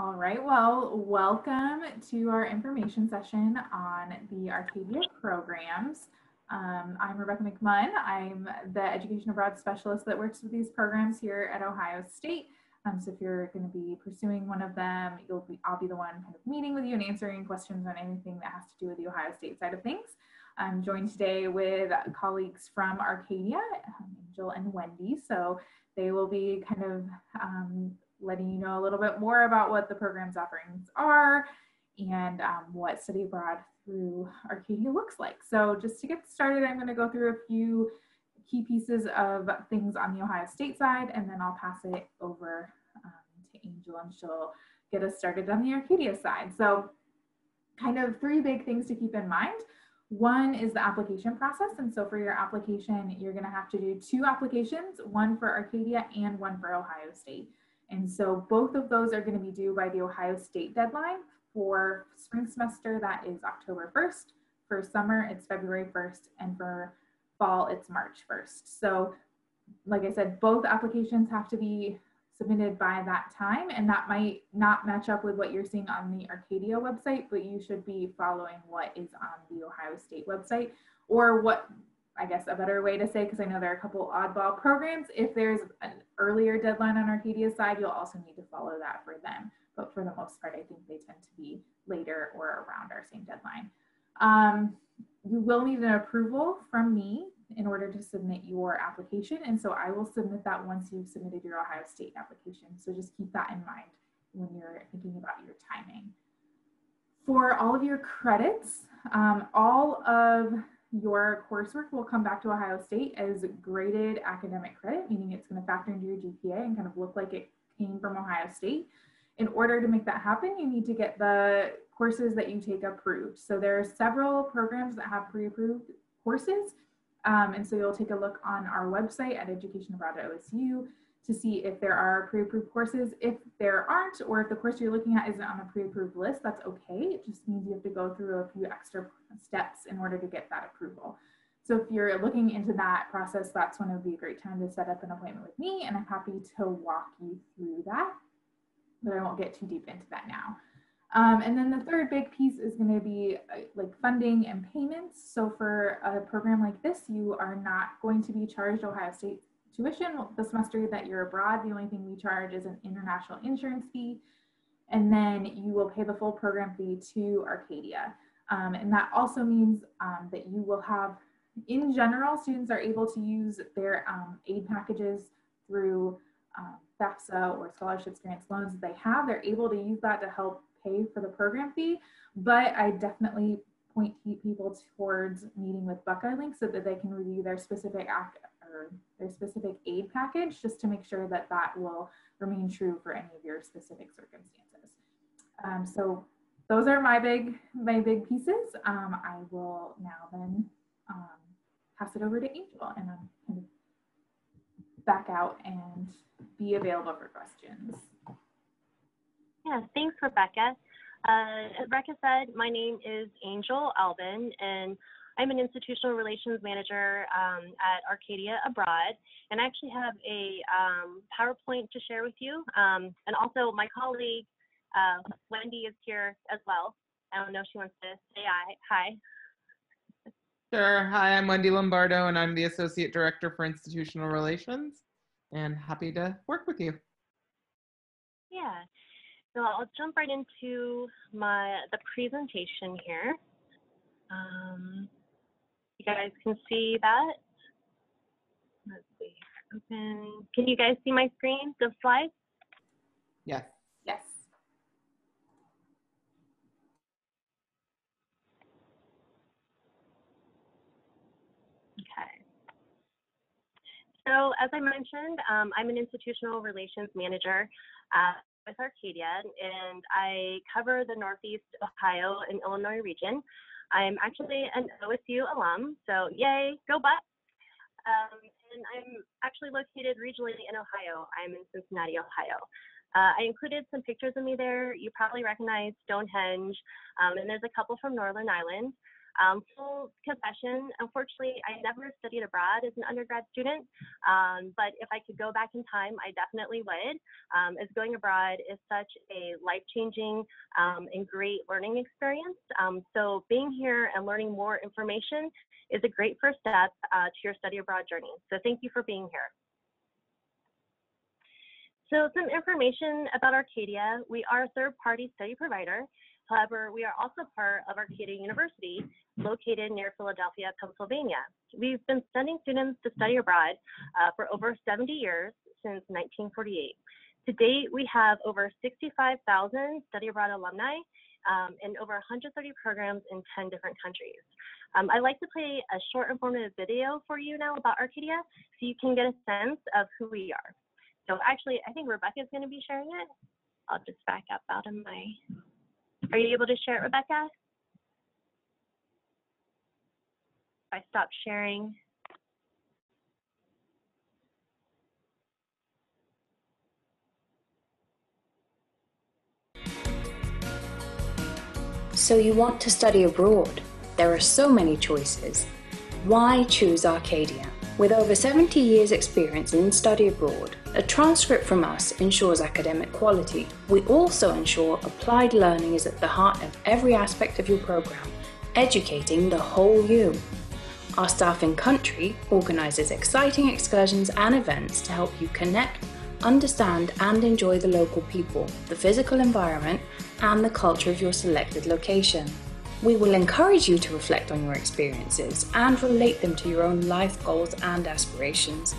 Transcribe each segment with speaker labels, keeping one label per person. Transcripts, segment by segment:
Speaker 1: All right, well, welcome to our information session on the Arcadia programs. Um, I'm Rebecca McMunn. I'm the Education Abroad Specialist that works with these programs here at Ohio State. Um, so if you're going to be pursuing one of them, you'll be, I'll be the one kind of meeting with you and answering questions on anything that has to do with the Ohio State side of things. I'm joined today with colleagues from Arcadia, Angel and Wendy. So they will be kind of um, letting you know a little bit more about what the program's offerings are and um, what study abroad through Arcadia looks like. So just to get started, I'm going to go through a few key pieces of things on the Ohio State side, and then I'll pass it over um, to Angel and she'll get us started on the Arcadia side. So kind of three big things to keep in mind. One is the application process. And so for your application, you're gonna have to do two applications, one for Arcadia and one for Ohio State. And so both of those are going to be due by the Ohio State deadline. For spring semester, that is October 1st. For summer, it's February 1st. And for fall, it's March 1st. So like I said, both applications have to be submitted by that time. And that might not match up with what you're seeing on the Arcadia website, but you should be following what is on the Ohio State website or what I guess a better way to say, because I know there are a couple oddball programs, if there's an earlier deadline on Arcadia's side, you'll also need to follow that for them. But for the most part, I think they tend to be later or around our same deadline. Um, you will need an approval from me in order to submit your application. And so I will submit that once you've submitted your Ohio State application. So just keep that in mind when you're thinking about your timing. For all of your credits, um, all of your coursework will come back to Ohio State as graded academic credit, meaning it's going to factor into your GPA and kind of look like it came from Ohio State. In order to make that happen, you need to get the courses that you take approved. So there are several programs that have pre-approved courses. Um, and so you'll take a look on our website at educationabroad.osu to see if there are pre-approved courses. If there aren't, or if the course you're looking at isn't on a pre-approved list, that's okay. It just means you have to go through a few extra steps in order to get that approval. So if you're looking into that process, that's when it would be a great time to set up an appointment with me and I'm happy to walk you through that, but I won't get too deep into that now. Um, and then the third big piece is going to be uh, like funding and payments. So for a program like this, you are not going to be charged Ohio State tuition the semester that you're abroad. The only thing we charge is an international insurance fee. And then you will pay the full program fee to Arcadia. Um, and that also means um, that you will have, in general, students are able to use their um, aid packages through um, FAFSA or scholarships, grants, loans that they have. They're able to use that to help pay for the program fee. But I definitely point people towards meeting with Buckeye Link so that they can review their specific act or their specific aid package just to make sure that that will remain true for any of your specific circumstances. Um, so those are my big my big pieces. Um, I will now then um, pass it over to Angel and I'm kind of back out and be available for questions.
Speaker 2: Yeah, thanks, Rebecca. Uh, as Rebecca said, my name is Angel Albin, and I'm an institutional relations manager um, at Arcadia Abroad, and I actually have a um, PowerPoint to share with you. Um, and also, my colleague uh, Wendy is here as well. I don't know if she wants to say hi.
Speaker 3: Sure. Hi, I'm Wendy Lombardo, and I'm the Associate Director for Institutional Relations, and happy to work with you.
Speaker 2: Yeah. So I'll jump right into my the presentation here. Um, you guys can see that. Let's see. Open. Can you guys see my screen, the slides?
Speaker 3: Yes.
Speaker 1: Yes.
Speaker 2: Okay. So as I mentioned, um, I'm an institutional relations manager uh, with Arcadia, and I cover the Northeast Ohio and Illinois region. I'm actually an OSU alum, so yay, go Bucks! Um, and I'm actually located regionally in Ohio. I'm in Cincinnati, Ohio. Uh, I included some pictures of me there. You probably recognize Stonehenge, um, and there's a couple from Northern Ireland. Um, full confession, unfortunately, I never studied abroad as an undergrad student, um, but if I could go back in time, I definitely would, um, as going abroad is such a life-changing um, and great learning experience. Um, so being here and learning more information is a great first step uh, to your study abroad journey. So thank you for being here. So some information about Arcadia. We are a third-party study provider. However, we are also part of Arcadia University, located near Philadelphia, Pennsylvania. We've been sending students to study abroad uh, for over 70 years since 1948. To date, we have over 65,000 study abroad alumni um, and over 130 programs in 10 different countries. Um, I'd like to play a short informative video for you now about Arcadia so you can get a sense of who we are. So actually, I think Rebecca is going to be sharing it. I'll just back up out of my, are you able to share it, Rebecca? I stop sharing.
Speaker 4: So you want to study abroad? There are so many choices. Why choose Arcadia? With over 70 years experience in study abroad, a transcript from us ensures academic quality. We also ensure applied learning is at the heart of every aspect of your program, educating the whole you. Our staff in country organises exciting excursions and events to help you connect, understand and enjoy the local people, the physical environment and the culture of your selected location. We will encourage you to reflect on your experiences and relate them to your own life goals and aspirations.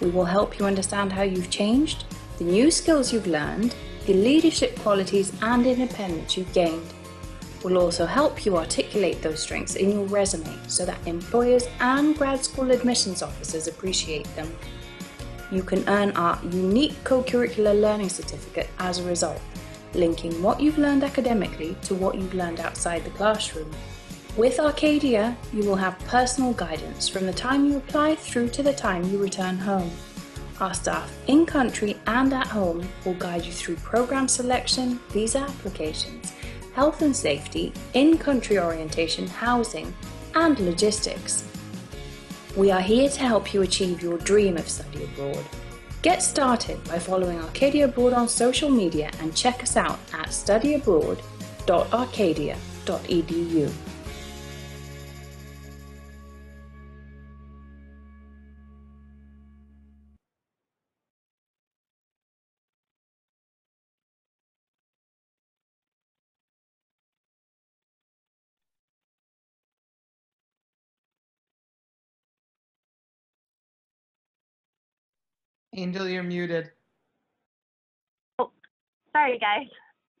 Speaker 4: We will help you understand how you've changed, the new skills you've learned, the leadership qualities and independence you've gained. We'll also help you articulate those strengths in your resume so that employers and grad school admissions officers appreciate them. You can earn our unique co-curricular learning certificate as a result linking what you've learned academically to what you've learned outside the classroom. With Arcadia, you will have personal guidance from the time you apply through to the time you return home. Our staff in country and at home will guide you through program selection, visa applications, health and safety, in country orientation, housing, and logistics. We are here to help you achieve your dream of study abroad Get started by following Arcadia Abroad on social media and check us out at studyabroad.arcadia.edu.
Speaker 3: Angel, you're muted.
Speaker 2: Oh, sorry, guys.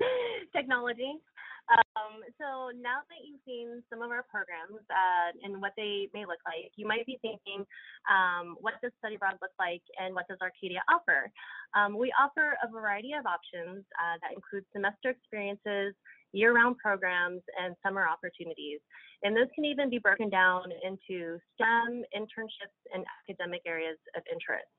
Speaker 2: Technology. Um, so now that you've seen some of our programs uh, and what they may look like, you might be thinking, um, what does study abroad look like and what does Arcadia offer? Um, we offer a variety of options uh, that include semester experiences, year-round programs, and summer opportunities. And those can even be broken down into STEM, internships, and academic areas of interest.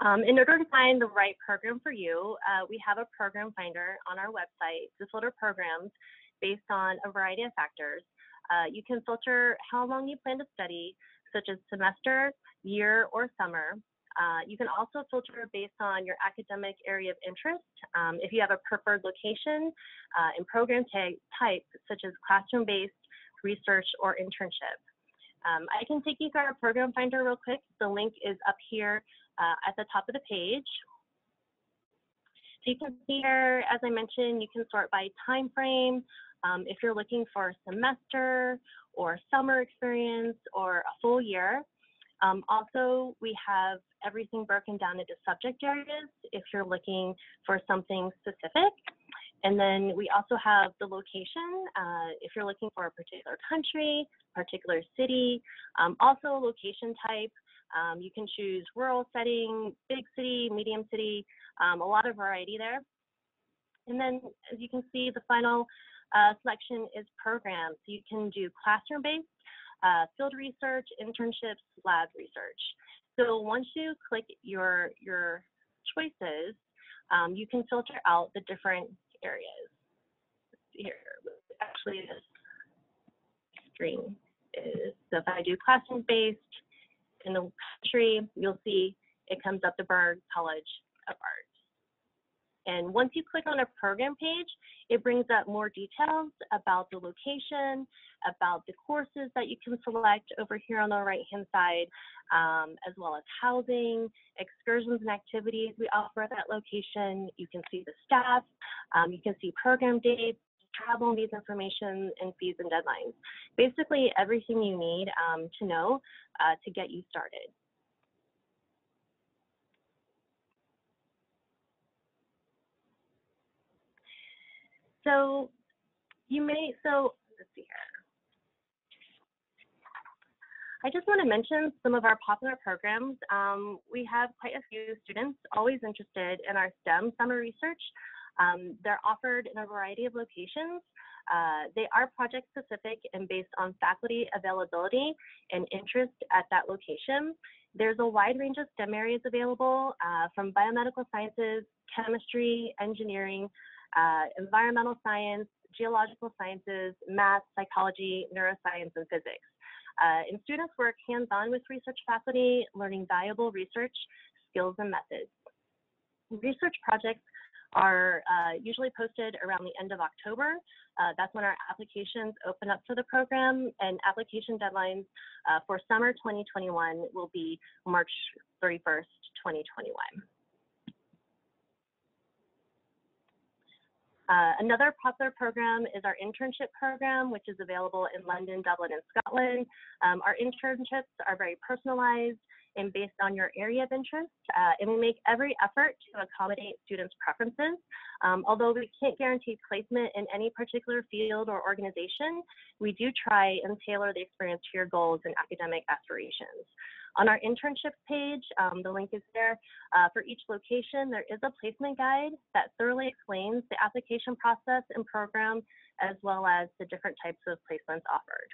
Speaker 2: Um, in order to find the right program for you, uh, we have a program finder on our website to filter programs based on a variety of factors. Uh, you can filter how long you plan to study, such as semester, year, or summer. Uh, you can also filter based on your academic area of interest. Um, if you have a preferred location uh, and program type, such as classroom-based, research, or internship. Um, I can take you through our program finder real quick. The link is up here uh, at the top of the page. So you can see here, as I mentioned, you can sort by time frame. Um, if you're looking for a semester or summer experience or a full year. Um, also, we have everything broken down into subject areas if you're looking for something specific. And then we also have the location, uh, if you're looking for a particular country, particular city, um, also location type. Um, you can choose rural setting, big city, medium city, um, a lot of variety there. And then as you can see, the final uh, selection is programs. So you can do classroom-based, uh, field research, internships, lab research. So once you click your, your choices, um, you can filter out the different areas. Here, actually, this screen is. So if I do classroom-based in the country, you'll see it comes up the Burren College of Art. And once you click on a program page, it brings up more details about the location, about the courses that you can select over here on the right-hand side, um, as well as housing, excursions and activities we offer at that location. You can see the staff, um, you can see program dates, travel and visa information, and fees and deadlines. Basically, everything you need um, to know uh, to get you started. So you may, so let's see here. I just want to mention some of our popular programs. Um, we have quite a few students always interested in our STEM summer research. Um, they're offered in a variety of locations. Uh, they are project specific and based on faculty availability and interest at that location. There's a wide range of STEM areas available uh, from biomedical sciences, chemistry, engineering, uh, environmental science, geological sciences, math, psychology, neuroscience, and physics. Uh, and students work hands-on with research faculty, learning valuable research skills and methods. Research projects are uh, usually posted around the end of October. Uh, that's when our applications open up for the program and application deadlines uh, for summer 2021 will be March 31st, 2021. Uh, another popular program is our internship program, which is available in London, Dublin, and Scotland. Um, our internships are very personalized and based on your area of interest, uh, and we make every effort to accommodate students' preferences. Um, although we can't guarantee placement in any particular field or organization, we do try and tailor the experience to your goals and academic aspirations. On our internships page, um, the link is there. Uh, for each location, there is a placement guide that thoroughly explains the application process and program, as well as the different types of placements offered.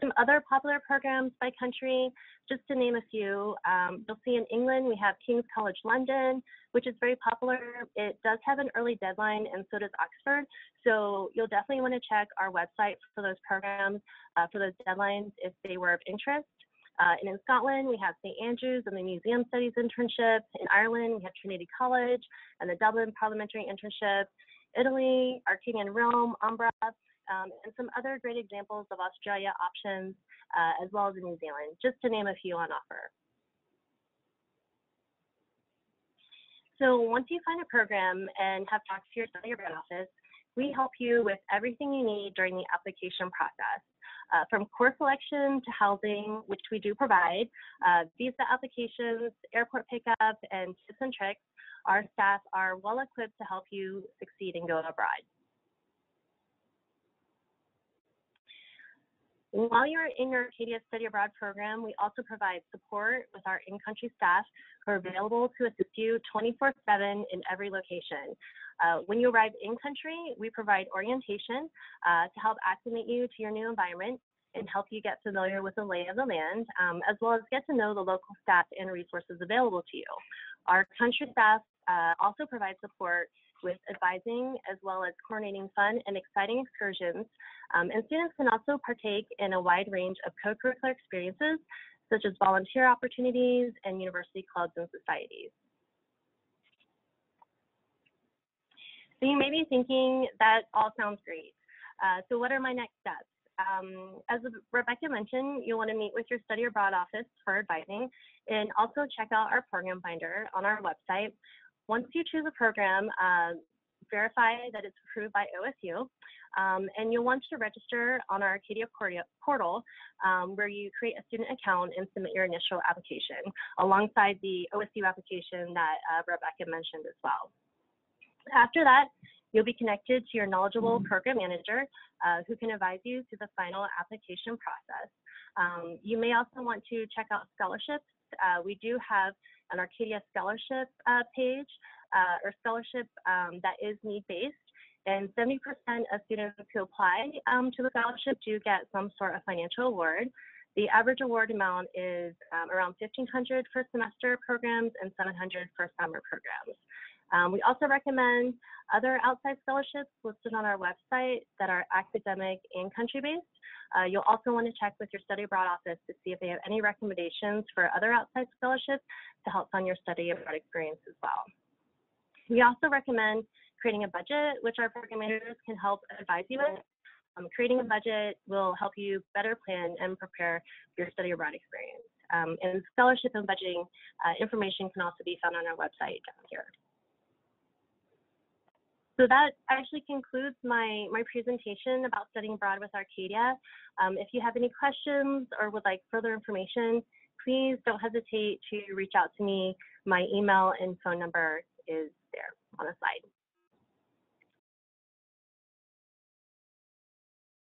Speaker 2: Some other popular programs by country, just to name a few, um, you'll see in England we have King's College London, which is very popular. It does have an early deadline, and so does Oxford. So you'll definitely want to check our website for those programs, uh, for those deadlines if they were of interest. Uh, and in Scotland, we have St Andrews and the Museum Studies internship. In Ireland, we have Trinity College and the Dublin Parliamentary internship. Italy, Arcadia in Rome, Umbra, um, and some other great examples of Australia options, uh, as well as New Zealand, just to name a few on offer. So once you find a program and have talked to your study abroad office, we help you with everything you need during the application process. Uh, from core selection to housing, which we do provide, uh, visa applications, airport pickup, and tips and tricks, our staff are well equipped to help you succeed and go abroad. While you're in your Arcadia Study Abroad program, we also provide support with our in-country staff who are available to assist you 24-7 in every location. Uh, when you arrive in-country, we provide orientation uh, to help acclimate you to your new environment and help you get familiar with the lay of the land, um, as well as get to know the local staff and resources available to you. Our country staff uh, also provide support with advising as well as coordinating fun and exciting excursions. Um, and students can also partake in a wide range of co-curricular experiences, such as volunteer opportunities and university clubs and societies. So you may be thinking that all sounds great. Uh, so what are my next steps? Um, as Rebecca mentioned, you'll want to meet with your study abroad office for advising and also check out our program finder on our website once you choose a program, uh, verify that it's approved by OSU, um, and you'll want to register on our Arcadia portal um, where you create a student account and submit your initial application alongside the OSU application that uh, Rebecca mentioned as well. After that, you'll be connected to your knowledgeable program manager uh, who can advise you through the final application process. Um, you may also want to check out scholarships. Uh, we do have an Arcadia scholarship uh, page uh, or scholarship um, that is need-based. And 70% of students who apply um, to the scholarship do get some sort of financial award. The average award amount is um, around 1500 for semester programs and 700 for summer programs. Um, we also recommend other outside scholarships listed on our website that are academic and country-based. Uh, you'll also want to check with your study abroad office to see if they have any recommendations for other outside scholarships to help fund your study abroad experience as well. We also recommend creating a budget, which our program managers can help advise you with. Um, creating a budget will help you better plan and prepare your study abroad experience. Um, and scholarship and budgeting uh, information can also be found on our website down here. So that actually concludes my, my presentation about studying abroad with Arcadia. Um, if you have any questions or would like further information, please don't hesitate to reach out to me. My email and phone number is there on the slide.